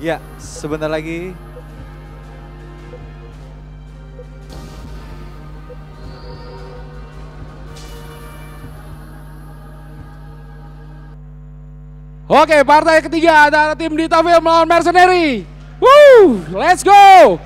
Ya, sebentar lagi Oke, partai ketiga adalah tim Dita Film melawan Mercenary. Woo, let's go.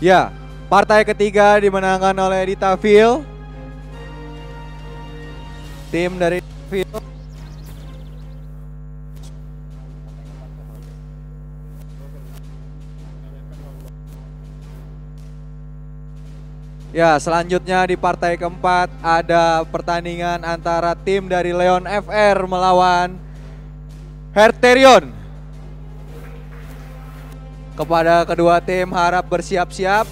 Ya, partai ketiga dimenangkan oleh Dita Phil. Tim dari Phil. Ya, selanjutnya di partai keempat ada pertandingan antara tim dari Leon FR melawan Herterion. Kepada kedua tim harap bersiap-siap